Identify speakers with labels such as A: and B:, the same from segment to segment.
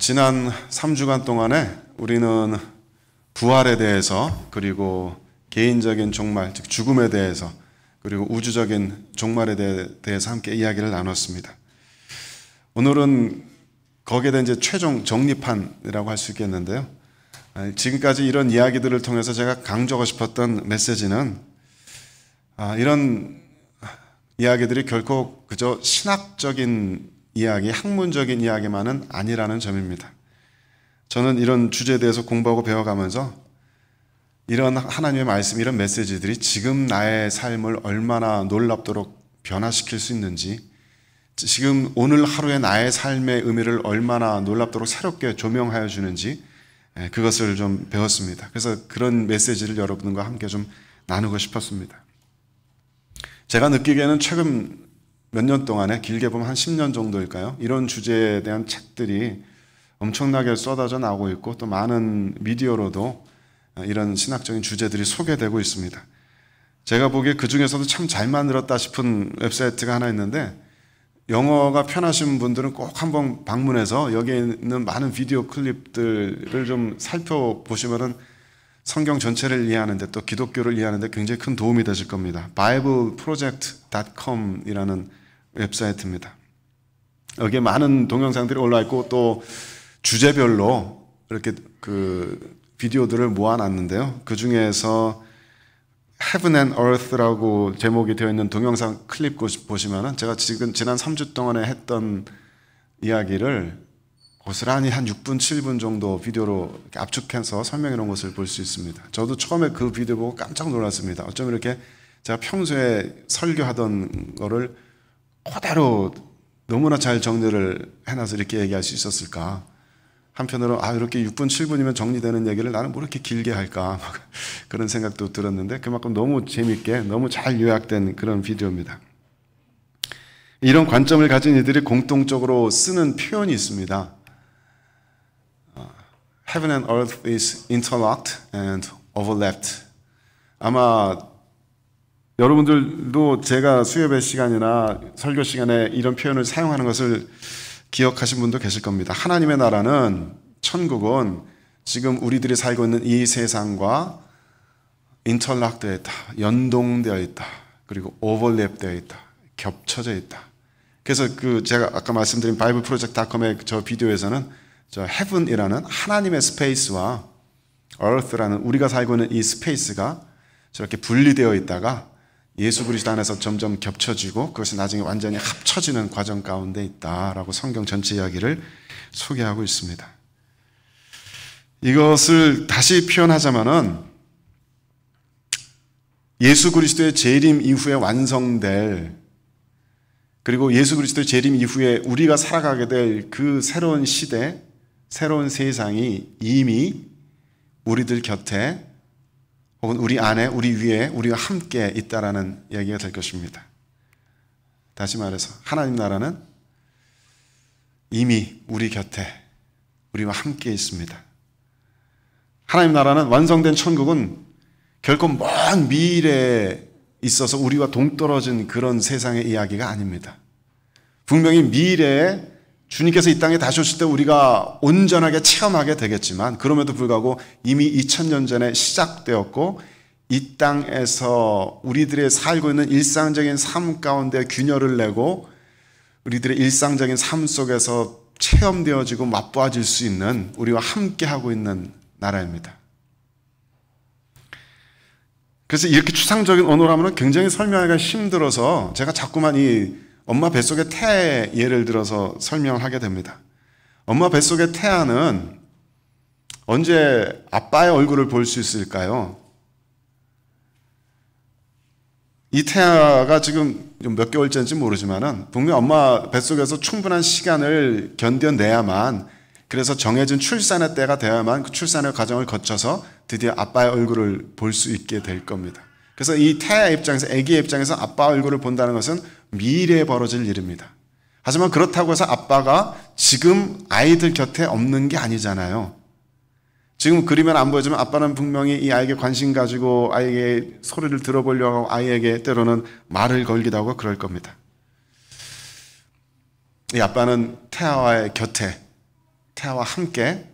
A: 지난 3주간 동안에 우리는 부활에 대해서 그리고 개인적인 종말, 즉 죽음에 대해서 그리고 우주적인 종말에 대해 서 함께 이야기를 나눴습니다. 오늘은 거기에 대한 이제 최종 정리판이라고 할 수 있겠는데요. 지금까지 이런 이야기들을 통해서 제가 강조하고 싶었던 메시지는 아, 이런 이야기들이 결코 그저 신학적인 이야기, 학문적인 이야기만은 아니라는 점입니다. 저는 이런 주제에 대해서 공부하고 배워가면서 이런 하나님의 말씀, 이런 메시지들이 지금 나의 삶을 얼마나 놀랍도록 변화시킬 수 있는지, 지금 오늘 하루의 나의 삶의 의미를 얼마나 놀랍도록 새롭게 조명하여 주는지, 예, 그것을 좀 배웠습니다. 그래서 그런 메시지를 여러분과 함께 좀 나누고 싶었습니다. 제가 느끼기에는 최근 몇 년 동안에 길게 보면 한 10년 정도일까요? 이런 주제에 대한 책들이 엄청나게 쏟아져 나오고 있고 또 많은 미디어로도 이런 신학적인 주제들이 소개되고 있습니다. 제가 보기에 그 중에서도 참 잘 만들었다 싶은 웹사이트가 하나 있는데 영어가 편하신 분들은 꼭 한번 방문해서 여기에 있는 많은 비디오 클립들을 좀 살펴보시면은 성경 전체를 이해하는데 또 기독교를 이해하는데 굉장히 큰 도움이 되실 겁니다. bibleproject.com이라는 웹사이트입니다. 여기에 많은 동영상들이 올라 있고 또 주제별로 이렇게 그 비디오들을 모아놨는데요. 그 중에서 Heaven and Earth라고 제목이 되어 있는 동영상 클립 보시면은 제가 지금 지난 3주 동안에 했던 이야기를 고스란히 한 6분, 7분 정도 비디오로 압축해서 설명해 놓은 것을 볼 수 있습니다. 저도 처음에 그 비디오 보고 깜짝 놀랐습니다. 어쩜 이렇게 제가 평소에 설교하던 거를 그대로 너무나 잘 정리를 해놔서 이렇게 얘기할 수 있었을까. 한편으로 아 이렇게 6분 7분이면 정리되는 얘기를 나는 뭐 이렇게 길게 할까 그런 생각도 들었는데 그만큼 너무 재밌게 너무 잘 요약된 그런 비디오입니다. 이런 관점을 가진 이들이 공통적으로 쓰는 표현이 있습니다. 어, Heaven and earth is interlocked and overlapped. 아마 여러분들도 제가 수요배 시간이나 설교 시간에 이런 표현을 사용하는 것을 기억하신 분도 계실 겁니다. 하나님의 나라는 천국은 지금 우리들이 살고 있는 이 세상과 인터락되어 있다. 연동되어 있다. 그리고 오버랩되어 있다. 겹쳐져 있다. 그래서 그 제가 아까 말씀드린 바이블 프로젝트닷컴의 저 비디오에서는 저 heaven이라는 하나님의 space와 earth라는 우리가 살고 있는 이 space가 저렇게 분리되어 있다가 예수 그리스도 안에서 점점 겹쳐지고 그것이 나중에 완전히 합쳐지는 과정 가운데 있다라고 성경 전체 이야기를 소개하고 있습니다. 이것을 다시 표현하자면은 예수 그리스도의 재림 이후에 완성될 그리고 예수 그리스도의 재림 이후에 우리가 살아가게 될 그 새로운 시대, 새로운 세상이 이미 우리들 곁에 혹은 우리 안에, 우리 위에, 우리가 함께 있다라는 얘기가 될 것입니다. 다시 말해서 하나님 나라는 이미 우리 곁에 우리와 함께 있습니다. 하나님 나라는 완성된 천국은 결코 먼 미래에 있어서 우리와 동떨어진 그런 세상의 이야기가 아닙니다. 분명히 미래에 주님께서 이 땅에 다시 오실 때 우리가 온전하게 체험하게 되겠지만 그럼에도 불구하고 이미 2000년 전에 시작되었고 이 땅에서 우리들의 살고 있는 일상적인 삶 가운데 균열을 내고 우리들의 일상적인 삶 속에서 체험되어지고 맛보아질 수 있는 우리와 함께 하고 있는 나라입니다. 그래서 이렇게 추상적인 언어로 하면 굉장히 설명하기가 힘들어서 제가 자꾸만 이 엄마 뱃속의 태 예를 들어서 설명을 하게 됩니다. 엄마 뱃속의 태아는 언제 아빠의 얼굴을 볼 수 있을까요? 이 태아가 지금 몇 개월째인지 모르지만은 분명 엄마 뱃속에서 충분한 시간을 견뎌내야만 그래서 정해진 출산의 때가 되어야만 그 출산의 과정을 거쳐서 드디어 아빠의 얼굴을 볼 수 있게 될 겁니다. 그래서 이 태아 입장에서 아기의 입장에서 아빠 얼굴을 본다는 것은 미래에 벌어질 일입니다. 하지만 그렇다고 해서 아빠가 지금 아이들 곁에 없는 게 아니잖아요. 지금 그림은 안 보여주면 아빠는 분명히 이 아이에게 관심 가지고 아이에게 소리를 들어보려고 아이에게 때로는 말을 걸기도 하고 그럴 겁니다. 이 아빠는 태아와의 곁에 태아와 함께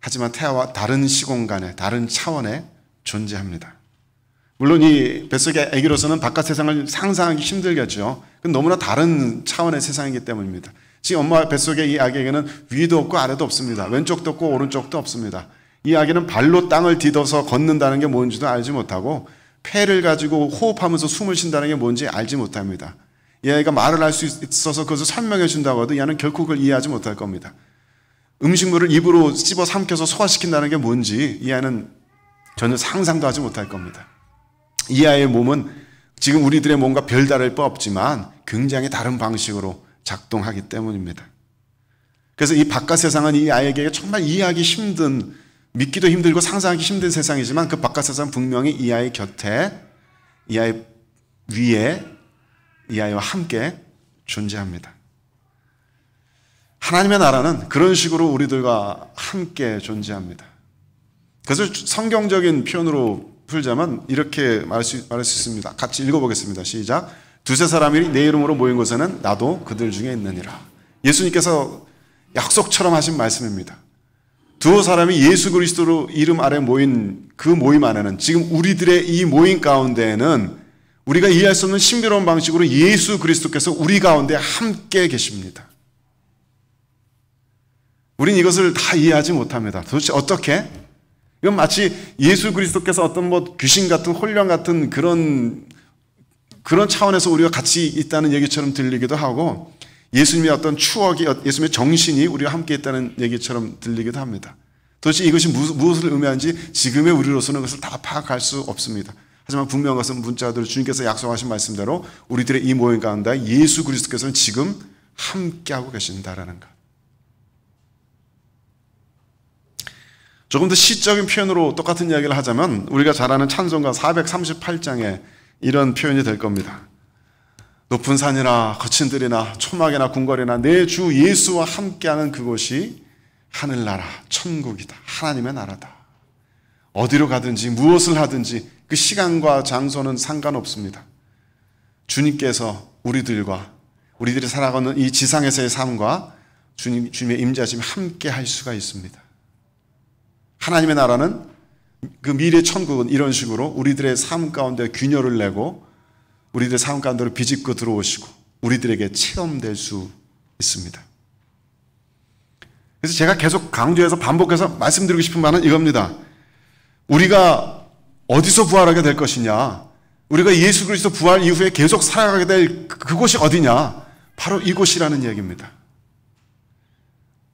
A: 하지만 태아와 다른 시공간에 다른 차원에 존재합니다. 물론 이 뱃속의 아기로서는 바깥 세상을 상상하기 힘들겠죠. 너무나 다른 차원의 세상이기 때문입니다. 지금 엄마 뱃속의 이 아기에게는 위도 없고 아래도 없습니다. 왼쪽도 없고 오른쪽도 없습니다. 이 아기는 발로 땅을 디뎌서 걷는다는 게 뭔지도 알지 못하고 폐를 가지고 호흡하면서 숨을 쉰다는 게 뭔지 알지 못합니다. 이 아이가 말을 할 수 있어서 그것을 설명해 준다고 해도 얘는 결코 그걸 이해하지 못할 겁니다. 음식물을 입으로 씹어 삼켜서 소화시킨다는 게 뭔지 이 아이는 전혀 상상도 하지 못할 겁니다. 이 아이의 몸은 지금 우리들의 몸과 별다를 바 없지만 굉장히 다른 방식으로 작동하기 때문입니다. 그래서 이 바깥 세상은 이 아이에게 정말 이해하기 힘든, 믿기도 힘들고 상상하기 힘든 세상이지만 그 바깥 세상은 분명히 이 아이 곁에, 이 아이 위에, 이 아이와 함께 존재합니다. 하나님의 나라는 그런 식으로 우리들과 함께 존재합니다. 그래서 성경적인 표현으로 풀자면 이렇게 말할 수, 말할 수 있습니다. 같이 읽어보겠습니다. 시작. 두세 사람이 내 이름으로 모인 곳에는 나도 그들 중에 있느니라. 예수님께서 약속처럼 하신 말씀입니다. 두어 사람이 예수 그리스도로 이름 아래 모인 그 모임 안에는 지금 우리들의 이 모임 가운데에는 우리가 이해할 수 없는 신비로운 방식으로 예수 그리스도께서 우리 가운데 함께 계십니다. 우린 이것을 다 이해하지 못합니다. 도대체 어떻게? 이건 마치 예수 그리스도께서 어떤 뭐 귀신 같은 혼령 같은 그런 그런 차원에서 우리가 같이 있다는 얘기처럼 들리기도 하고 예수님의 어떤 추억이 예수님의 정신이 우리와 함께 있다는 얘기처럼 들리기도 합니다. 도대체 이것이 무엇을 의미하는지 지금의 우리로서는 그것을 다 파악할 수 없습니다. 하지만 분명한 것은 문자들 주님께서 약속하신 말씀대로 우리들의 이 모임 가운데 예수 그리스도께서는 지금 함께하고 계신다라는 것. 조금 더 시적인 표현으로 똑같은 이야기를 하자면 우리가 잘 아는 찬송가 438장에 이런 표현이 될 겁니다. 높은 산이나 거친 들이나 초막이나 궁궐이나 내 주 예수와 함께하는 그곳이 하늘나라, 천국이다. 하나님의 나라다. 어디로 가든지 무엇을 하든지 그 시간과 장소는 상관없습니다. 주님께서 우리들과 우리들이 살아가는 이 지상에서의 삶과 주님, 주님의 임자심이 함께 할 수가 있습니다. 하나님의 나라는 그 미래 천국은 이런 식으로 우리들의 삶 가운데 균열을 내고 우리들의 삶 가운데로 비집고 들어오시고 우리들에게 체험될 수 있습니다. 그래서 제가 계속 강조해서 반복해서 말씀드리고 싶은 말은 이겁니다. 우리가 어디서 부활하게 될 것이냐? 우리가 예수 그리스도 부활 이후에 계속 살아가게 될 그곳이 어디냐? 바로 이곳이라는 얘기입니다.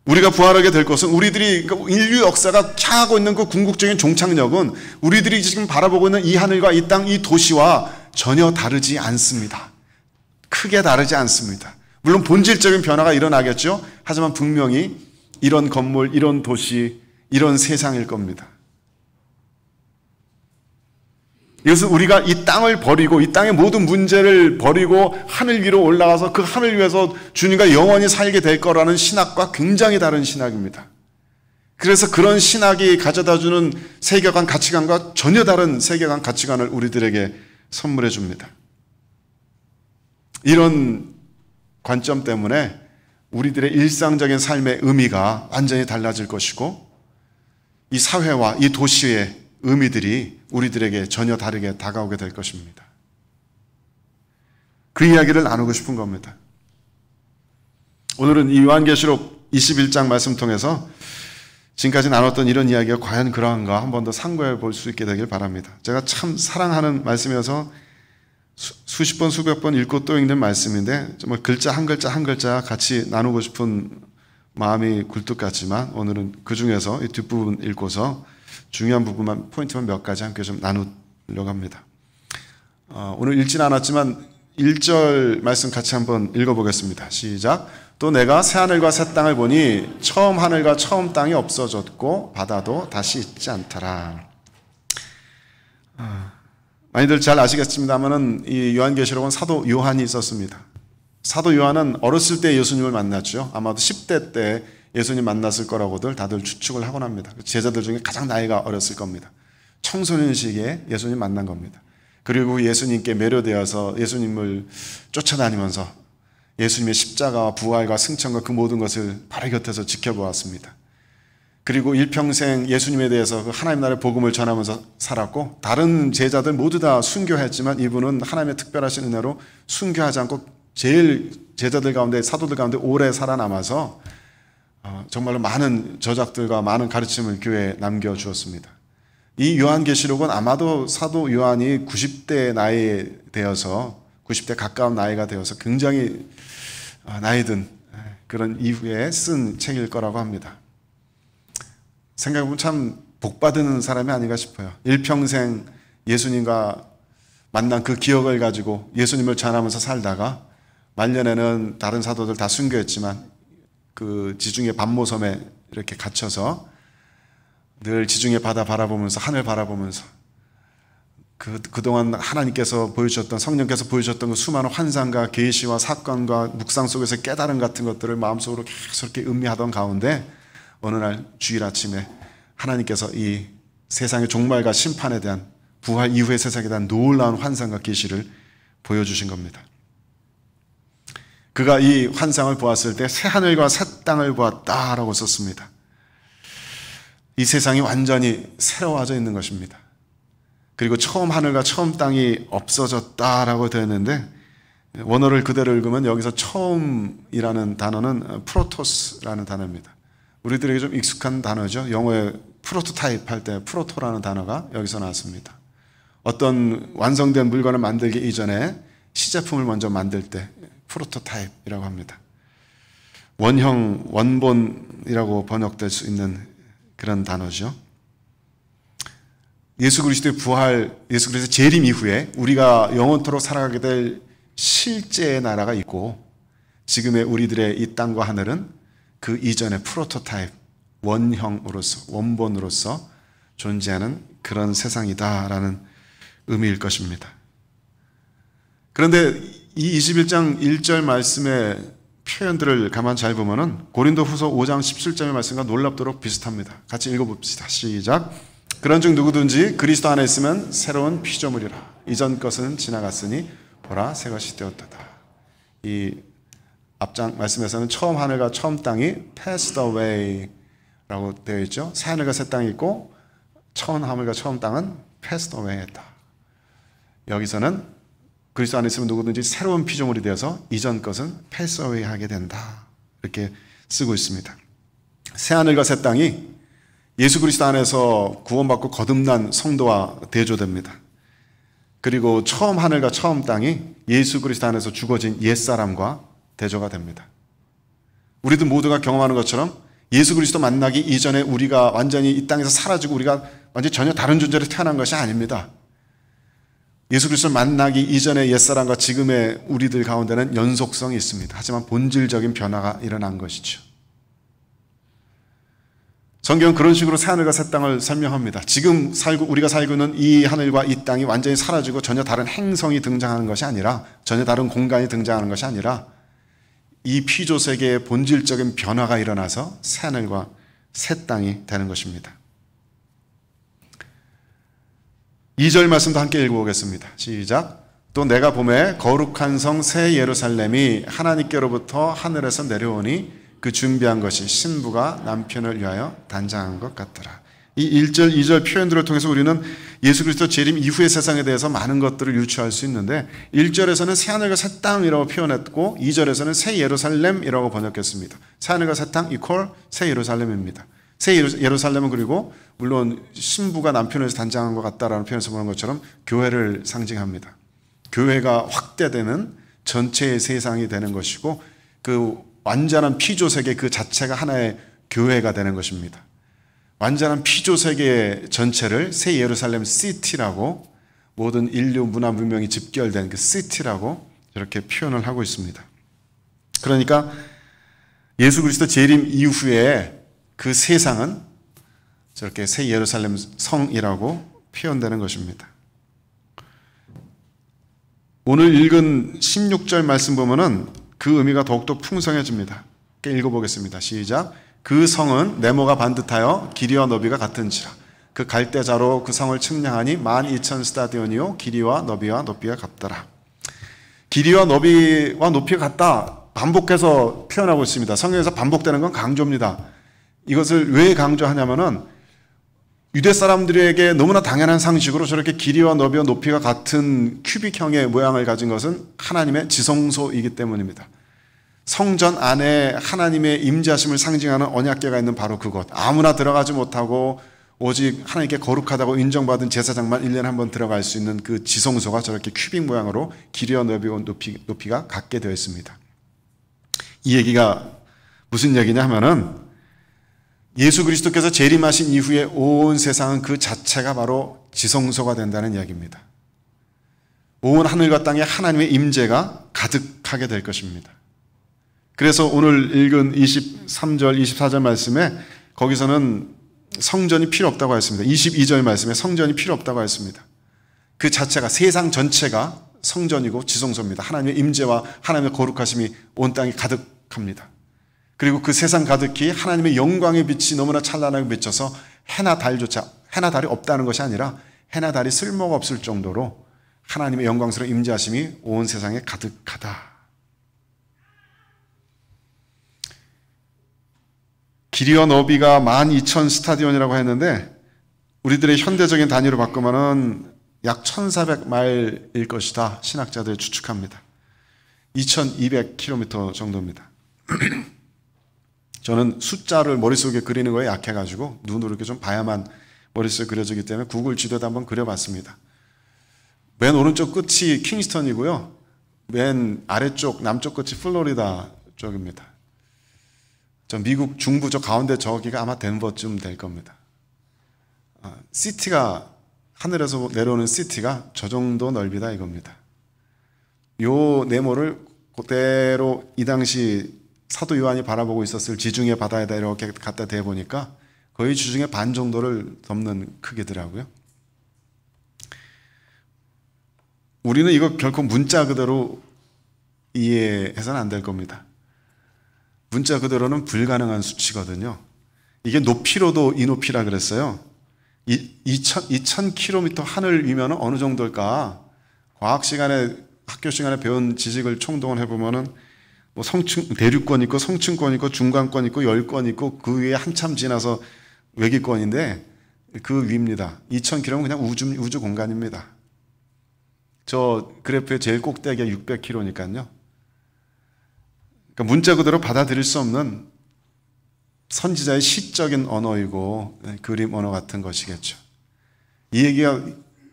A: 우리가 부활하게 될 것은 우리들이 그러니까 인류 역사가 향하고 있는 그 궁극적인 종착역은 우리들이 지금 바라보고 있는 이 하늘과 이 땅, 이 도시와 전혀 다르지 않습니다. 크게 다르지 않습니다. 물론 본질적인 변화가 일어나겠죠. 하지만 분명히 이런 건물, 이런 도시, 이런 세상일 겁니다. 이것은 우리가 이 땅을 버리고 이 땅의 모든 문제를 버리고 하늘 위로 올라가서 그 하늘 위에서 주님과 영원히 살게 될 거라는 신학과 굉장히 다른 신학입니다. 그래서 그런 신학이 가져다 주는 세계관 가치관과 전혀 다른 세계관 가치관을 우리들에게 선물해 줍니다. 이런 관점 때문에 우리들의 일상적인 삶의 의미가 완전히 달라질 것이고 이 사회와 이 도시의 의미들이 우리들에게 전혀 다르게 다가오게 될 것입니다. 그 이야기를 나누고 싶은 겁니다. 오늘은 이 요한계시록 21장 말씀 통해서 지금까지 나눴던 이런 이야기가 과연 그러한가 한 번 더 상고해 볼 수 있게 되길 바랍니다. 제가 참 사랑하는 말씀이어서 수, 십 번, 수백 번 읽고 또 읽는 말씀인데 정말 글자 한 글자 한 글자 같이 나누고 싶은 마음이 굴뚝 같지만 오늘은 그 중에서 이 뒷부분 읽고서 중요한 부분만 포인트만 몇 가지 함께 좀 나누려고 합니다. 어, 오늘 읽진 않았지만 1절 말씀 같이 한번 읽어보겠습니다. 시작. 또 내가 새 하늘과 새 땅을 보니 처음 하늘과 처음 땅이 없어졌고 바다도 다시 있지 않더라. 어, 많이들 잘 아시겠습니다만은 이 요한계시록은 사도 요한이 있었습니다. 사도 요한은 어렸을 때 예수님을 만났죠. 아마도 10대 때 예수님 만났을 거라고들 다들 추측을 하곤 합니다. 제자들 중에 가장 나이가 어렸을 겁니다. 청소년 시기에 예수님 만난 겁니다. 그리고 예수님께 매료되어서 예수님을 쫓아다니면서 예수님의 십자가와 부활과 승천과 그 모든 것을 바로 곁에서 지켜보았습니다. 그리고 일평생 예수님에 대해서 그 하나님 나라의 복음을 전하면서 살았고 다른 제자들 모두 다 순교했지만 이분은 하나님의 특별하신 은혜로 순교하지 않고 제일 제자들 가운데 사도들 가운데 오래 살아남아서 어, 정말로 많은 저작들과 많은 가르침을 교회에 남겨주었습니다. 이 요한계시록은 아마도 사도 요한이 90대 나이에 되어서 90대 가까운 나이가 되어서 굉장히 어, 나이 든 그런 이후에 쓴 책일 거라고 합니다. 생각해보면 참 복받은 사람이 아닌가 싶어요. 일평생 예수님과 만난 그 기억을 가지고 예수님을 전하면서 살다가 말년에는 다른 사도들 다 순교했지만 그 지중해 반모섬에 이렇게 갇혀서 늘 지중해 바다 바라보면서 하늘 바라보면서 그, 그동안 하나님께서 보여주셨던 성령께서 보여주셨던 그 수많은 환상과 계시와 사건과 묵상 속에서 깨달음 같은 것들을 마음속으로 계속 이렇게 음미하던 가운데 어느 날 주일 아침에 하나님께서 이 세상의 종말과 심판에 대한 부활 이후의 세상에 대한 놀라운 환상과 계시를 보여주신 겁니다. 그가 이 환상을 보았을 때 새 하늘과 새 땅을 보았다라고 썼습니다. 이 세상이 완전히 새로워져 있는 것입니다. 그리고 처음 하늘과 처음 땅이 없어졌다라고 되어 있는데 원어를 그대로 읽으면 여기서 처음이라는 단어는 프로토스라는 단어입니다. 우리들에게 좀 익숙한 단어죠. 영어에 프로토타입 할 때 프로토라는 단어가 여기서 나왔습니다. 어떤 완성된 물건을 만들기 이전에 시제품을 먼저 만들 때 프로토타입이라고 합니다. 원형, 원본이라고 번역될 수 있는 그런 단어죠. 예수 그리스도의 부활, 예수 그리스도의 재림 이후에 우리가 영원토록 살아가게 될 실제의 나라가 있고 지금의 우리들의 이 땅과 하늘은 그 이전의 프로토타입, 원형으로서, 원본으로서 존재하는 그런 세상이다라는 의미일 것입니다. 그런데 이 21장 1절 말씀의 표현들을 가만 잘 보면은 고린도 후서 5장 17절의 말씀과 놀랍도록 비슷합니다. 같이 읽어봅시다. 시작. 그런 중 누구든지 그리스도 안에 있으면 새로운 피조물이라. 이전 것은 지나갔으니 보라 새 것이 되었다. 이 앞장 말씀에서는 처음 하늘과 처음 땅이 passed away 라고 되어 있죠. 새 하늘과 새 땅이 있고 처음 하늘과 처음 땅은 passed away 했다. 여기서는 그리스도 안에 있으면 누구든지 새로운 피조물이 되어서 이전 것은 패스 어웨이 하게 된다. 이렇게 쓰고 있습니다. 새 하늘과 새 땅이 예수 그리스도 안에서 구원받고 거듭난 성도와 대조됩니다. 그리고 처음 하늘과 처음 땅이 예수 그리스도 안에서 죽어진 옛사람과 대조가 됩니다. 우리도 모두가 경험하는 것처럼 예수 그리스도 만나기 이전에 우리가 완전히 이 땅에서 사라지고 우리가 완전히 전혀 다른 존재로 태어난 것이 아닙니다. 예수 그리스도를 만나기 이전의 옛사람과 지금의 우리들 가운데는 연속성이 있습니다. 하지만 본질적인 변화가 일어난 것이죠. 성경은 그런 식으로 새 하늘과 새 땅을 설명합니다. 지금 살고 우리가 살고 있는 이 하늘과 이 땅이 완전히 사라지고 전혀 다른 행성이 등장하는 것이 아니라 전혀 다른 공간이 등장하는 것이 아니라 이 피조 세계의 본질적인 변화가 일어나서 새 하늘과 새 땅이 되는 것입니다. 2절 말씀도 함께 읽어보겠습니다. 시작. 또 내가 봄에 거룩한 성 새 예루살렘이 하나님께로부터 하늘에서 내려오니 그 준비한 것이 신부가 남편을 위하여 단장한 것 같더라. 이 1절, 2절 표현들을 통해서 우리는 예수 그리스도 재림 이후의 세상에 대해서 많은 것들을 유추할 수 있는데 1절에서는 새 하늘과 새 땅이라고 표현했고 2절에서는 새 예루살렘이라고 번역했습니다. 새 하늘과 새 땅 이퀄 새 예루살렘입니다. 새 예루살렘은 그리고 물론 신부가 남편에서 단장한 것 같다라는 표현에서 보는 것처럼 교회를 상징합니다. 교회가 확대되는 전체의 세상이 되는 것이고 그 완전한 피조 세계 그 자체가 하나의 교회가 되는 것입니다. 완전한 피조 세계 전체를 새 예루살렘 시티라고 모든 인류 문화 문명이 집결된 그 시티라고 이렇게 표현을 하고 있습니다. 그러니까 예수 그리스도 재림 이후에 그 세상은 저렇게 새 예루살렘 성이라고 표현되는 것입니다. 오늘 읽은 16절 말씀 보면은 그 의미가 더욱더 풍성해집니다. 읽어보겠습니다. 시작. 그 성은 네모가 반듯하여 길이와 너비가 같은지라. 그 갈대자로 그 성을 측량하니 만 이천 스타디온이요 길이와 너비와 높이가 같더라. 길이와 너비와 높이가 같다. 반복해서 표현하고 있습니다. 성경에서 반복되는 건 강조입니다. 이것을 왜 강조하냐면은 유대 사람들에게 너무나 당연한 상식으로 저렇게 길이와 너비와 높이가 같은 큐빅형의 모양을 가진 것은 하나님의 지성소이기 때문입니다. 성전 안에 하나님의 임재하심을 상징하는 언약궤가 있는 바로 그곳. 아무나 들어가지 못하고 오직 하나님께 거룩하다고 인정받은 제사장만 1년에 한 번 들어갈 수 있는 그 지성소가 저렇게 큐빅 모양으로 길이와 너비와 높이, 높이가 같게 되어 있습니다. 이 얘기가 무슨 얘기냐 하면은 예수 그리스도께서 재림하신 이후에 온 세상은 그 자체가 바로 지성소가 된다는 이야기입니다. 온 하늘과 땅에 하나님의 임재가 가득하게 될 것입니다. 그래서 오늘 읽은 23절, 24절 말씀에 거기서는 성전이 필요 없다고 했습니다. 22절 말씀에 성전이 필요 없다고 했습니다. 그 자체가 세상 전체가 성전이고 지성소입니다. 하나님의 임재와 하나님의 거룩하심이 온 땅에 가득합니다. 그리고 그 세상 가득히 하나님의 영광의 빛이 너무나 찬란하게 비쳐서 해나 달조차 해나 달이 없다는 것이 아니라 해나 달이 쓸모가 없을 정도로 하나님의 영광스러운 임재하심이 온 세상에 가득하다. 길이와 너비가 12,000 스타디온이라고 했는데 우리들의 현대적인 단위로 바꾸면은 약 1,400마일일 것이다. 신학자들이 추측합니다. 2,200km 정도입니다. 저는 숫자를 머릿속에 그리는 거에 약해가지고 눈으로 이렇게 좀 봐야만 머릿속에 그려지기 때문에 구글 지도도 한번 그려봤습니다. 맨 오른쪽 끝이 킹스턴이고요. 맨 아래쪽 남쪽 끝이 플로리다 쪽입니다. 저 미국 중부 저 가운데 저기가 아마 덴버쯤 될 겁니다. 아, 시티가 하늘에서 내려오는 시티가 저 정도 넓이다 이겁니다. 요 네모를 그대로 이 당시 사도 요한이 바라보고 있었을 지중해 바다에다 이렇게 갖다 대 보니까 거의 지중해 반 정도를 덮는 크기더라고요. 우리는 이거 결코 문자 그대로 이해해서는 안 될 겁니다. 문자 그대로는 불가능한 수치거든요. 이게 높이로도 이 높이라 그랬어요. 2000, 2000km 하늘 위면 어느 정도일까? 과학 시간에, 학교 시간에 배운 지식을 총동원 해보면은 뭐 성층, 대륙권 있고 성층권 있고 중간권 있고 열권 있고 그 위에 한참 지나서 외기권인데 그 위입니다. 2000km는 그냥 우주, 우주 공간입니다. 저 그래프의 제일 꼭대기가 600km니까요. 그러니까 문자 그대로 받아들일 수 없는 선지자의 시적인 언어이고 네, 그림 언어 같은 것이겠죠. 이 얘기가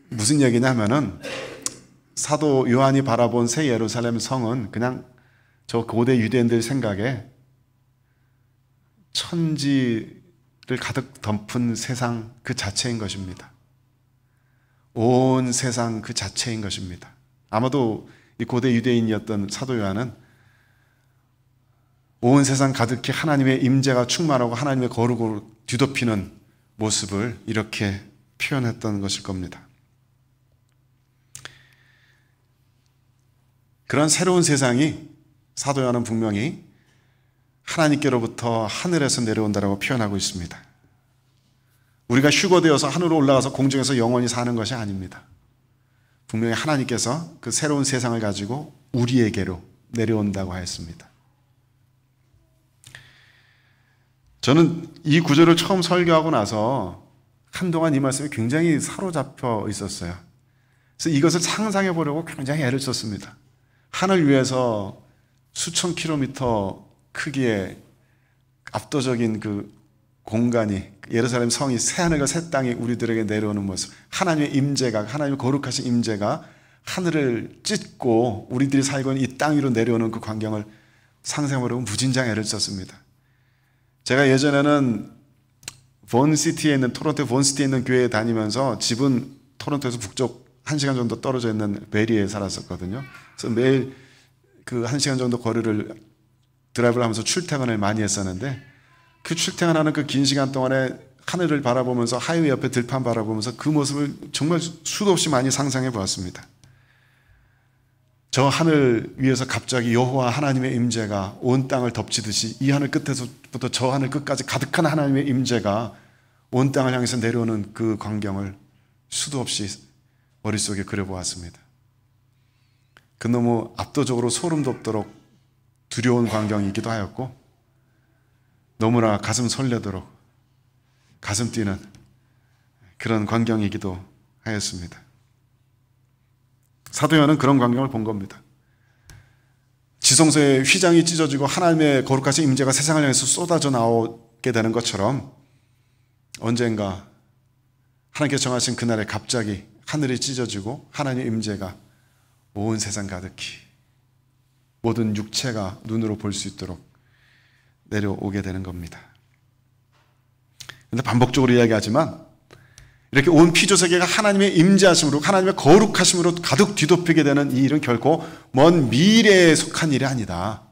A: 무슨 얘기냐 하면은 사도 요한이 바라본 새 예루살렘 성은 그냥 저 고대 유대인들 생각에 천지를 가득 덮은 세상 그 자체인 것입니다. 온 세상 그 자체인 것입니다. 아마도 이 고대 유대인이었던 사도 요한은 온 세상 가득히 하나님의 임재가 충만하고 하나님의 거룩으로 뒤덮이는 모습을 이렇게 표현했던 것일 겁니다. 그런 새로운 세상이 사도 요한은 분명히 하나님께로부터 하늘에서 내려온다라고 표현하고 있습니다. 우리가 휴거되어서 하늘로 올라가서 공중에서 영원히 사는 것이 아닙니다. 분명히 하나님께서 그 새로운 세상을 가지고 우리에게로 내려온다고 하였습니다. 저는 이 구절을 처음 설교하고 나서 한동안 이 말씀에 굉장히 사로잡혀 있었어요. 그래서 이것을 상상해 보려고 굉장히 애를 썼습니다. 하늘 위에서 수천 킬로미터 크기의 압도적인 그 공간이 예루살렘 성이 새 하늘과 새 땅이 우리들에게 내려오는 모습. 하나님의 임재가 하나님의 거룩하신 임재가 하늘을 찢고 우리들이 살고 있는 이 땅 위로 내려오는 그 광경을 상상하려고 무진장 애를 썼습니다. 제가 예전에는 본시티에 있는 토론토 본시티에 있는 교회에 다니면서 집은 토론토에서 북쪽 1시간 정도 떨어져 있는 베리에 살았었거든요. 그래서 매일 그 1시간 정도 거리를 드라이브를 하면서 출퇴근을 많이 했었는데 그 출퇴근하는 그 긴 시간 동안에 하늘을 바라보면서 하이웨이 옆에 들판 바라보면서 그 모습을 정말 수도 없이 많이 상상해 보았습니다. 저 하늘 위에서 갑자기 여호와 하나님의 임재가 온 땅을 덮치듯이 이 하늘 끝에서부터 저 하늘 끝까지 가득한 하나님의 임재가 온 땅을 향해서 내려오는 그 광경을 수도 없이 머릿속에 그려보았습니다. 그 너무 압도적으로 소름 돋도록 두려운 광경이기도 하였고 너무나 가슴 설레도록 가슴 뛰는 그런 광경이기도 하였습니다. 사도 요한은 그런 광경을 본 겁니다. 지성소의 휘장이 찢어지고 하나님의 거룩하신 임재가 세상을 향해서 쏟아져 나오게 되는 것처럼 언젠가 하나님께 정하신 그날에 갑자기 하늘이 찢어지고 하나님의 임재가 온 세상 가득히 모든 육체가 눈으로 볼 수 있도록 내려오게 되는 겁니다. 근데 반복적으로 이야기하지만 이렇게 온 피조 세계가 하나님의 임재하심으로 하나님의 거룩하심으로 가득 뒤덮이게 되는 이 일은 결코 먼 미래에 속한 일이 아니다.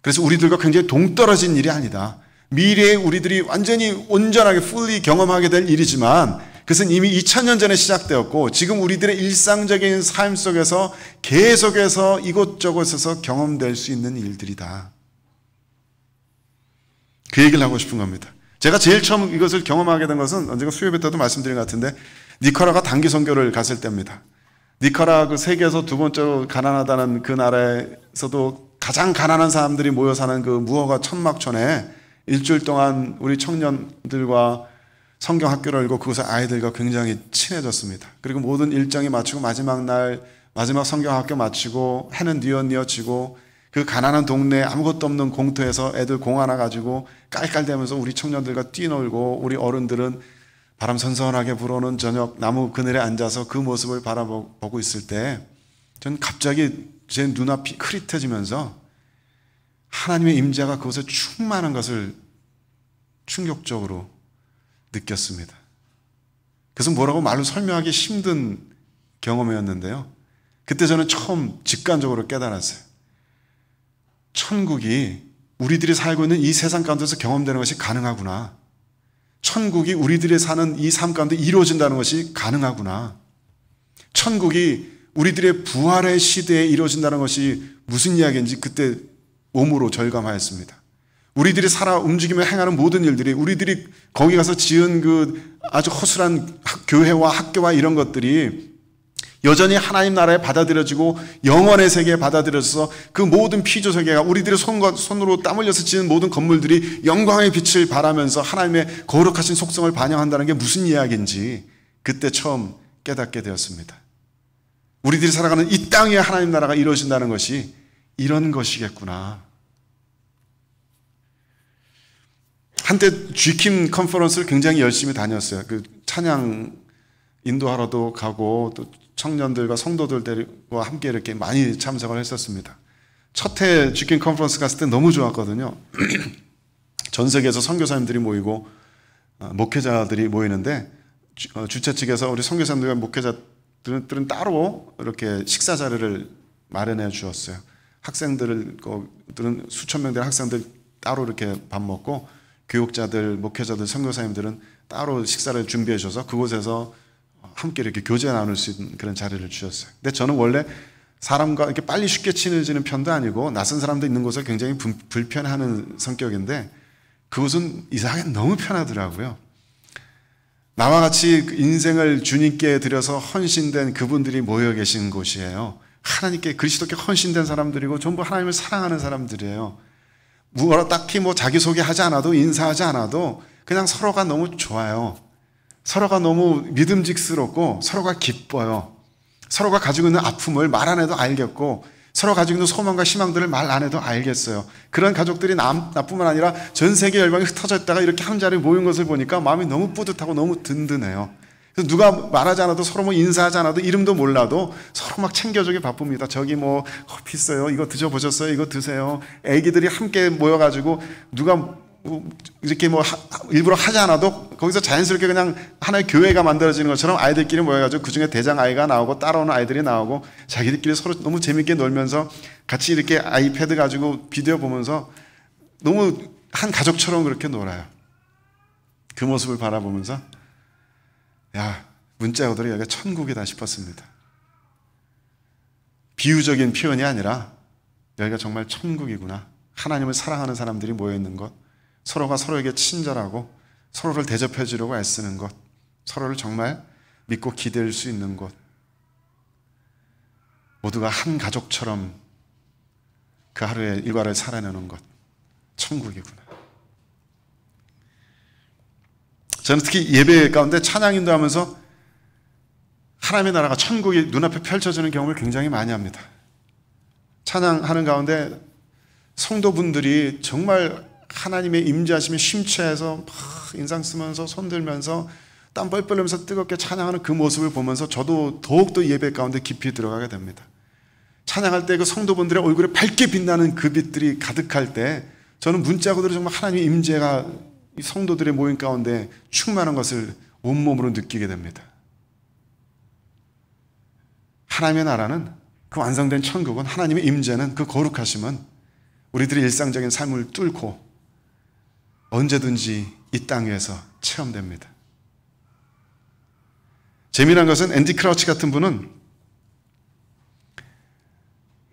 A: 그래서 우리들과 굉장히 동떨어진 일이 아니다. 미래에 우리들이 완전히 온전하게 fully 경험하게 될 일이지만 그것은 이미 2000년 전에 시작되었고 지금 우리들의 일상적인 삶 속에서 계속해서 이곳저곳에서 경험될 수 있는 일들이다. 그 얘기를 하고 싶은 겁니다. 제가 제일 처음 이것을 경험하게 된 것은 언젠가 수요배 때도 말씀드린 것 같은데 니카라가 단기 선교를 갔을 때입니다. 니카라 그 세계에서 두 번째로 가난하다는 그 나라에서도 가장 가난한 사람들이 모여 사는 그 무허가 천막촌에 일주일 동안 우리 청년들과 성경 학교를 열고 그곳의 아이들과 굉장히 친해졌습니다. 그리고 모든 일정이 마치고 마지막 날 마지막 성경 학교 마치고 해는 뉘어뉘어지고 그 가난한 동네 아무것도 없는 공터에서 애들 공 하나 가지고 깔깔대면서 우리 청년들과 뛰놀고 우리 어른들은 바람 선선하게 불어오는 저녁 나무 그늘에 앉아서 그 모습을 바라보고 있을 때 전 갑자기 제 눈앞이 흐릿해지면서 하나님의 임재가 그곳에 충만한 것을 충격적으로 느꼈습니다. 그래서 뭐라고 말로 설명하기 힘든 경험이었는데요. 그때 저는 처음 직관적으로 깨달았어요. 천국이 우리들이 살고 있는 이 세상 가운데서 경험되는 것이 가능하구나. 천국이 우리들이 사는 이 삶 가운데 이루어진다는 것이 가능하구나. 천국이 우리들의 부활의 시대에 이루어진다는 것이 무슨 이야기인지 그때 몸으로 절감하였습니다. 우리들이 살아 움직이며 행하는 모든 일들이 우리들이 거기 가서 지은 그 아주 허술한 교회와 학교와 이런 것들이 여전히 하나님 나라에 받아들여지고 영원의 세계에 받아들여져서 그 모든 피조 세계가 우리들의 손과 손으로 땀 흘려서 지은 모든 건물들이 영광의 빛을 발하면서 하나님의 거룩하신 속성을 반영한다는 게 무슨 이야기인지 그때 처음 깨닫게 되었습니다. 우리들이 살아가는 이 땅에 하나님 나라가 이루어진다는 것이 이런 것이겠구나. 한때 쥐킴 컨퍼런스를 굉장히 열심히 다녔어요. 그 찬양 인도하러도 가고 또 청년들과 성도들과 함께 이렇게 많이 참석을 했었습니다. 첫해 쥐킴 컨퍼런스 갔을 때 너무 좋았거든요. 전 세계에서 선교사님들이 모이고 어, 목회자들이 모이는데 어, 주최 측에서 우리 선교사님들과 목회자들은 따로 이렇게 식사 자리를 마련해 주었어요. 학생들은 수천 명의 학생들 따로 이렇게 밥 먹고 교육자들, 목회자들, 선교사님들은 따로 식사를 준비해 줘서 그곳에서 함께 이렇게 교제 나눌 수 있는 그런 자리를 주셨어요. 근데 저는 원래 사람과 이렇게 빨리 쉽게 친해지는 편도 아니고 낯선 사람도 있는 곳을 굉장히 불편해하는 성격인데 그곳은 이상하게 너무 편하더라고요. 나와 같이 인생을 주님께 드려서 헌신된 그분들이 모여 계신 곳이에요. 하나님께 그리스도께 헌신된 사람들이고 전부 하나님을 사랑하는 사람들이에요. 뭐라 딱히 뭐 자기소개하지 않아도 인사하지 않아도 그냥 서로가 너무 좋아요. 서로가 너무 믿음직스럽고 서로가 기뻐요. 서로가 가지고 있는 아픔을 말 안 해도 알겠고 서로 가지고 있는 소망과 희망들을 말 안 해도 알겠어요. 그런 가족들이 나, 나뿐만 아니라 전 세계 열방이 흩어져 있다가 이렇게 한 자리에 모인 것을 보니까 마음이 너무 뿌듯하고 너무 든든해요. 누가 말하지 않아도 서로 뭐 인사하지 않아도 이름도 몰라도 서로 막 챙겨주기 바쁩니다. 저기 뭐 커피 있어요. 이거 드셔보셨어요? 이거 드세요. 애기들이 함께 모여가지고 누가 뭐 이렇게 뭐 일부러 하지 않아도 거기서 자연스럽게 그냥 하나의 교회가 만들어지는 것처럼 아이들끼리 모여가지고 그 중에 대장 아이가 나오고 따라오는 아이들이 나오고 자기들끼리 서로 너무 재밌게 놀면서 같이 이렇게 아이패드 가지고 비디오 보면서 너무 한 가족처럼 그렇게 놀아요. 그 모습을 바라보면서 야, 문자 오더니 여기가 천국이다 싶었습니다. 비유적인 표현이 아니라 여기가 정말 천국이구나. 하나님을 사랑하는 사람들이 모여 있는 것, 서로가 서로에게 친절하고 서로를 대접해 주려고 애쓰는 것, 서로를 정말 믿고 기댈 수 있는 곳. 모두가 한 가족처럼 그 하루의 일과를 살아내는 것. 천국이구나. 저는 특히 예배 가운데 찬양 인도하면서 하나님의 나라가 천국이 눈앞에 펼쳐지는 경험을 굉장히 많이 합니다. 찬양하는 가운데 성도분들이 정말 하나님의 임재하심에 심취해서 막 인상 쓰면서 손 들면서 땀 뻘뻘 흘면서 뜨겁게 찬양하는 그 모습을 보면서 저도 더욱더 예배 가운데 깊이 들어가게 됩니다. 찬양할 때 그 성도분들의 얼굴에 밝게 빛나는 그 빛들이 가득할 때 저는 문자고들이 정말 하나님의 임재가 성도들의 모임 가운데 충만한 것을 온몸으로 느끼게 됩니다. 하나님의 나라는 그 완성된 천국은 하나님의 임재는 그 거룩하심은 우리들의 일상적인 삶을 뚫고 언제든지 이 땅 위에서 체험됩니다. 재미난 것은 앤디 크라우치 같은 분은